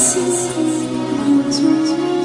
Sim, vamos,